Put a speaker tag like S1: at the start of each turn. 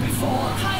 S1: before.